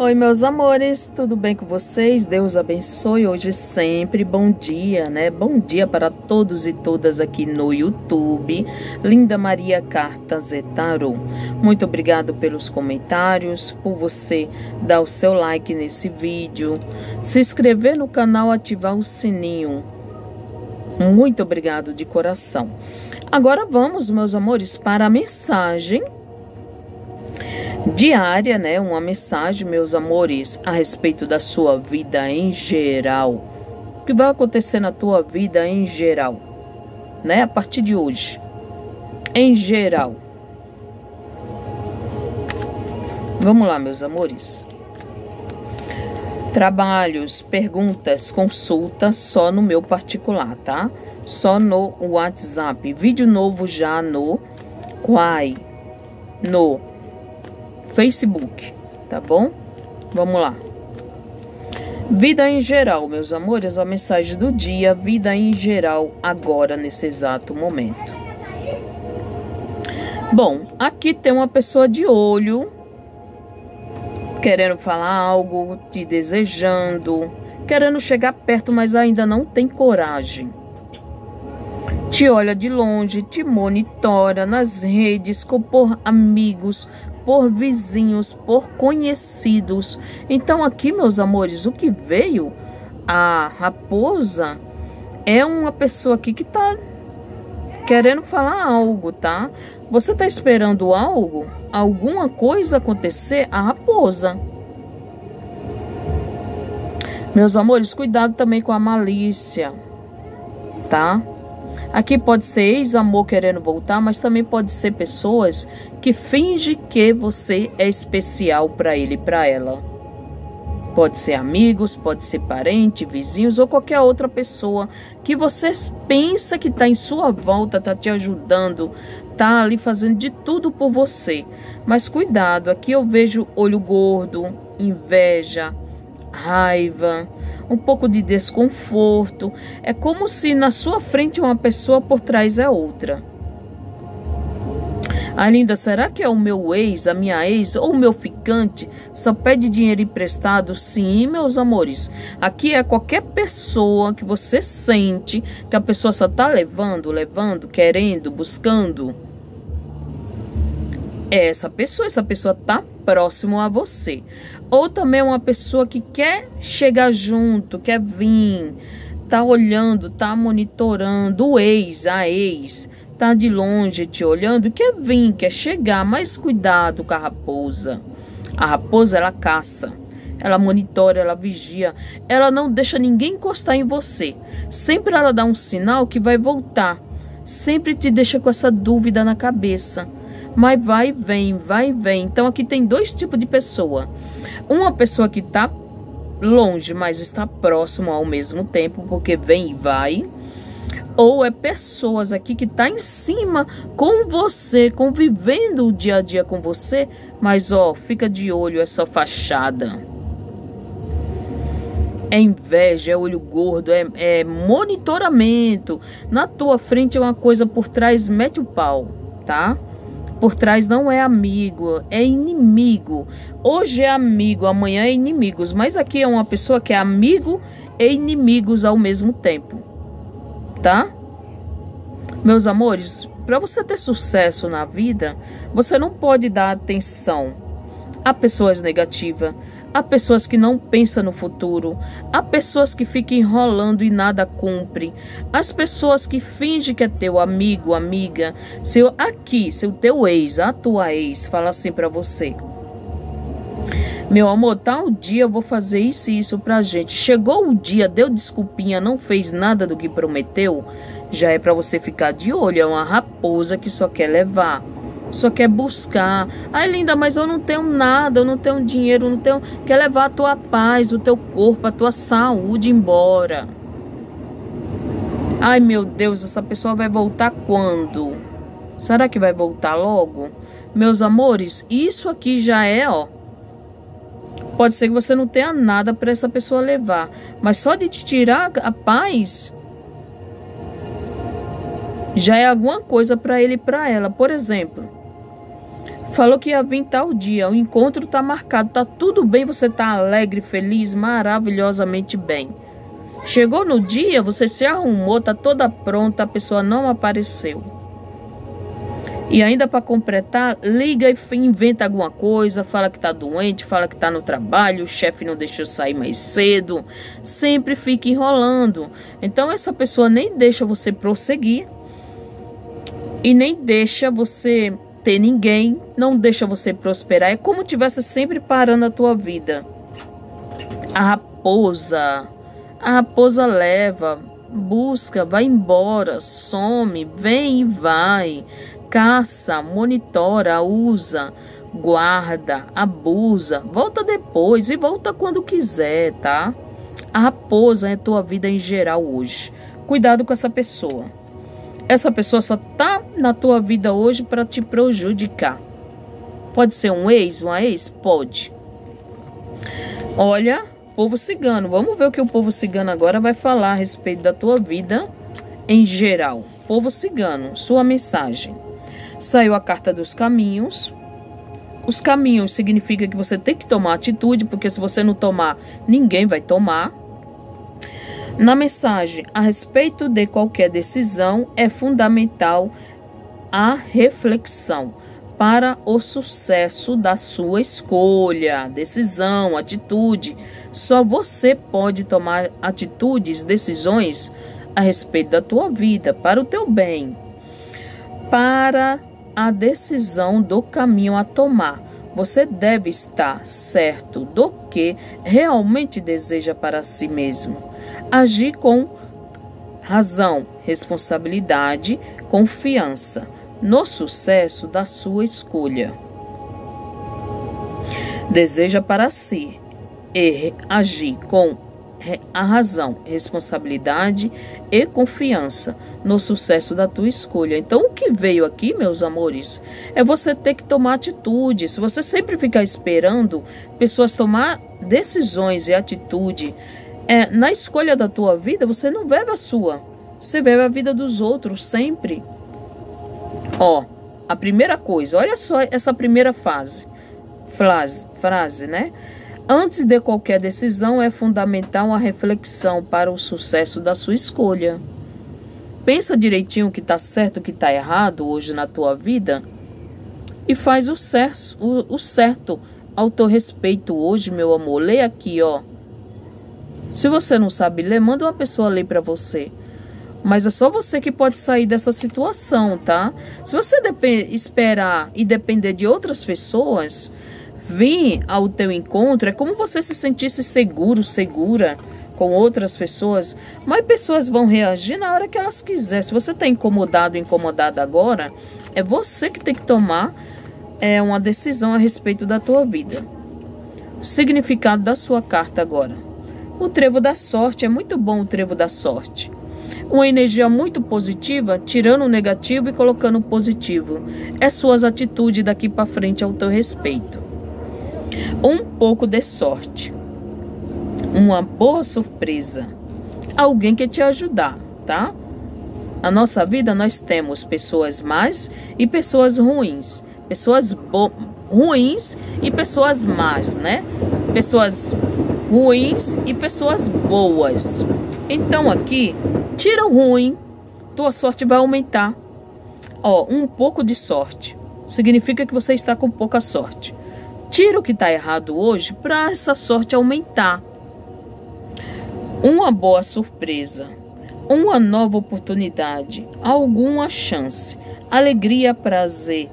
Oi, meus amores, tudo bem com vocês? Deus abençoe hoje sempre. Bom dia, né? Bom dia para todos e todas aqui no YouTube. Linda Maria Carta Zetaro. Muito obrigado pelos comentários, por você dar o seu like nesse vídeo, se inscrever no canal, ativar o sininho. Muito obrigado de coração. Agora vamos, meus amores, para a mensagem diária, né? Uma mensagem, meus amores, a respeito da sua vida em geral. O que vai acontecer na tua vida em geral, né? A partir de hoje, em geral. Vamos lá, meus amores. Trabalhos, perguntas, consultas só no meu particular, tá? Só no WhatsApp. Vídeo novo já no Quai, no Facebook, tá bom? Vamos lá. Vida em geral, meus amores, a mensagem do dia, vida em geral, agora, nesse exato momento. Bom, aqui tem uma pessoa de olho, querendo falar algo, te desejando, querendo chegar perto, mas ainda não tem coragem. Te olha de longe, te monitora nas redes, por amigos, por vizinhos, por conhecidos. Então, aqui, meus amores, o que veio? A raposa é uma pessoa aqui que tá querendo falar algo, tá? Você tá esperando algo? Alguma coisa acontecer? A raposa. Meus amores, cuidado também com a malícia, tá? Aqui pode ser ex-amor querendo voltar, mas também pode ser pessoas que fingem que você é especial para ele e para ela. Pode ser amigos, pode ser parente, vizinhos ou qualquer outra pessoa que você pensa que está em sua volta, está te ajudando, está ali fazendo de tudo por você. Mas cuidado, aqui eu vejo olho gordo, inveja, raiva, um pouco de desconforto. É como se na sua frente uma pessoa por trás é outra. Ainda, será que é o meu ex, a minha ex ou o meu ficante só pede dinheiro emprestado? Sim, meus amores. Aqui é qualquer pessoa que você sente que a pessoa só tá levando, levando, querendo, buscando. É essa pessoa, essa pessoa tá próximo a você. Ou também uma pessoa que quer chegar junto, quer vir, tá olhando, tá monitorando o ex, a ex, tá de longe te olhando, quer vir, quer chegar, mas cuidado com a raposa. A raposa ela caça. Ela monitora, ela vigia, ela não deixa ninguém encostar em você. Sempre ela dá um sinal que vai voltar. Sempre te deixa com essa dúvida na cabeça mas vai e vem, vai e vem. Então aqui tem dois tipos de pessoa. Uma pessoa que está longe, mas está próximo ao mesmo tempo, porque vem e vai. Ou é pessoas aqui que tá em cima com você, convivendo o dia a dia com você, mas ó, fica de olho, só fachada. É inveja, é olho gordo, é, é monitoramento. Na tua frente é uma coisa, por trás mete o pau, tá? Por trás não é amigo, é inimigo. Hoje é amigo, amanhã é inimigos. Mas aqui é uma pessoa que é amigo e inimigos ao mesmo tempo. Tá? Meus amores, para você ter sucesso na vida, você não pode dar atenção a pessoas negativas Há pessoas que não pensam no futuro. Há pessoas que ficam enrolando e nada cumpre. As pessoas que fingem que é teu amigo, amiga. Seu aqui, seu teu ex, a tua ex, fala assim para você. Meu amor, tal dia eu vou fazer isso e isso pra gente. Chegou o dia, deu desculpinha, não fez nada do que prometeu, já é para você ficar de olho. É uma raposa que só quer levar só quer buscar. Ai, linda, mas eu não tenho nada, eu não tenho dinheiro, eu não tenho. Quer levar a tua paz, o teu corpo, a tua saúde embora. Ai, meu Deus, essa pessoa vai voltar quando? Será que vai voltar logo? Meus amores, isso aqui já é, ó. Pode ser que você não tenha nada para essa pessoa levar, mas só de te tirar a paz já é alguma coisa para ele e para ela. Por exemplo, Falou que ia vir tal dia, o encontro tá marcado, tá tudo bem, você tá alegre, feliz, maravilhosamente bem. Chegou no dia, você se arrumou, tá toda pronta, a pessoa não apareceu. E ainda para completar, liga e inventa alguma coisa, fala que tá doente, fala que tá no trabalho, o chefe não deixou sair mais cedo, sempre fica enrolando. Então essa pessoa nem deixa você prosseguir e nem deixa você ter ninguém, não deixa você prosperar. É como tivesse sempre parando a tua vida. A raposa, a raposa leva, busca, vai embora, some, vem e vai caça, monitora, usa, guarda, abusa, volta depois e volta quando quiser, tá? A raposa é tua vida em geral hoje. Cuidado com essa pessoa. Essa pessoa só tá na tua vida hoje para te prejudicar. Pode ser um ex, uma ex? Pode. Olha, povo cigano, vamos ver o que o povo cigano agora vai falar a respeito da tua vida em geral. Povo cigano, sua mensagem. Saiu a carta dos caminhos. Os caminhos significa que você tem que tomar atitude, porque se você não tomar, ninguém vai tomar. Na mensagem a respeito de qualquer decisão, é fundamental a reflexão para o sucesso da sua escolha, decisão, atitude. Só você pode tomar atitudes, decisões a respeito da tua vida, para o teu bem, para a decisão do caminho a tomar. Você deve estar certo do que realmente deseja para si mesmo. Agir com razão, responsabilidade, confiança no sucesso da sua escolha. Deseja para si e agir com a razão, responsabilidade e confiança no sucesso da tua escolha. Então, o que veio aqui, meus amores, é você ter que tomar atitude. Se você sempre ficar esperando pessoas tomar decisões e atitude é, na escolha da tua vida, você não vive a sua. Você vive a vida dos outros sempre. Ó, a primeira coisa, olha só essa primeira fase. Frase, frase, né? Antes de qualquer decisão, é fundamental a reflexão para o sucesso da sua escolha. Pensa direitinho o que está certo, o que está errado hoje na tua vida e faz o certo, o, o certo ao teu respeito hoje, meu amor. Lê aqui, ó. Se você não sabe ler, manda uma pessoa ler para você. Mas é só você que pode sair dessa situação, tá? Se você esperar e depender de outras pessoas, vir ao teu encontro é como você se sentisse seguro, segura com outras pessoas, mas pessoas vão reagir na hora que elas quiserem. Se você está incomodado, incomodada agora, é você que tem que tomar é, uma decisão a respeito da tua vida. O significado da sua carta agora. O trevo da sorte é muito bom o trevo da sorte. Uma energia muito positiva, tirando o negativo e colocando o positivo. É suas atitudes daqui para frente ao teu respeito um pouco de sorte, uma boa surpresa, alguém que te ajudar, tá? Na nossa vida nós temos pessoas más e pessoas ruins, pessoas ruins e pessoas más, né? Pessoas ruins e pessoas boas. Então aqui, tira o ruim, tua sorte vai aumentar. Ó, um pouco de sorte significa que você está com pouca sorte. Tira o que está errado hoje para essa sorte aumentar. Uma boa surpresa, uma nova oportunidade, alguma chance, alegria, prazer,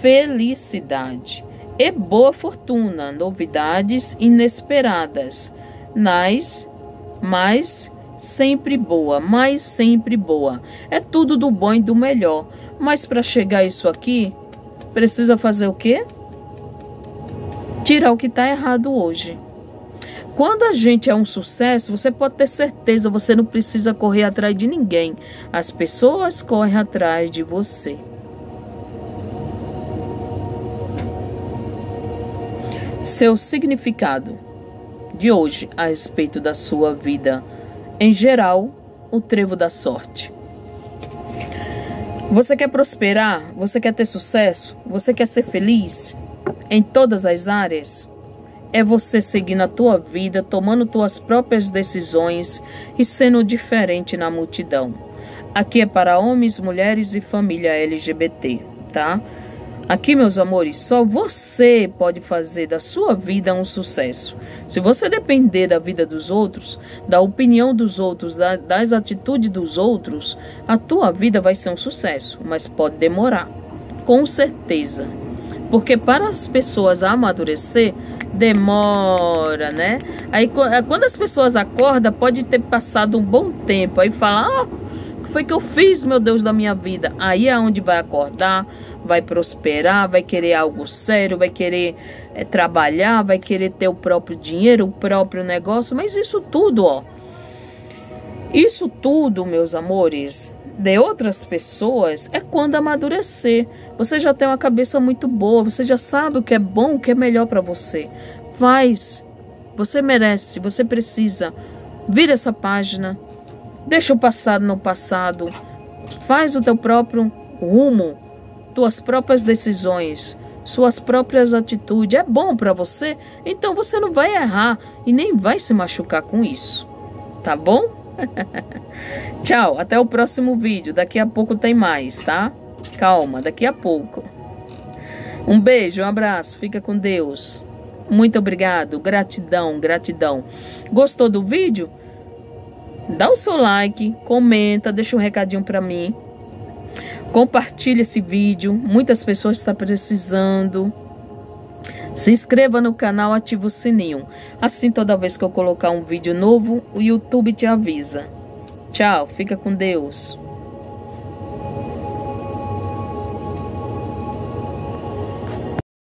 felicidade e boa fortuna, novidades inesperadas, mas sempre boa, mas sempre boa. É tudo do bom e do melhor. Mas para chegar isso aqui, precisa fazer o quê? Tirar o que está errado hoje. Quando a gente é um sucesso, você pode ter certeza, você não precisa correr atrás de ninguém. As pessoas correm atrás de você. Seu significado de hoje a respeito da sua vida. Em geral, o trevo da sorte. Você quer prosperar? Você quer ter sucesso? Você quer ser feliz em todas as áreas? É você seguindo a tua vida, tomando tuas próprias decisões e sendo diferente na multidão. Aqui é para homens, mulheres e família LGBT, tá? Aqui, meus amores, só você pode fazer da sua vida um sucesso. Se você depender da vida dos outros, da opinião dos outros, da, das atitudes dos outros, a tua vida vai ser um sucesso, mas pode demorar, com certeza. Porque para as pessoas amadurecer, demora, né? Aí quando as pessoas acordam, pode ter passado um bom tempo. Aí fala, ah, foi que eu fiz, meu Deus, da minha vida? Aí é onde vai acordar, vai prosperar, vai querer algo sério, vai querer é, trabalhar, vai querer ter o próprio dinheiro, o próprio negócio. Mas isso tudo, ó. Isso tudo, meus amores, de outras pessoas é quando amadurecer. Você já tem uma cabeça muito boa, você já sabe o que é bom, o que é melhor para você. Faz. Você merece, você precisa. Vira essa página, Deixa o passado no passado. Faz o teu próprio rumo, tuas próprias decisões, suas próprias atitudes. É bom para você, então você não vai errar e nem vai se machucar com isso. Tá bom? Tchau, até o próximo vídeo. Daqui a pouco tem mais, tá? Calma, daqui a pouco. Um beijo, um abraço, fica com Deus. Muito obrigado, gratidão, gratidão. Gostou do vídeo? dá o seu like, comenta, deixa um recadinho para mim. Compartilhe esse vídeo, muitas pessoas estão precisando. Se inscreva no canal, ative o sininho. Assim, toda vez que eu colocar um vídeo novo, o YouTube te avisa. Tchau, fica com Deus.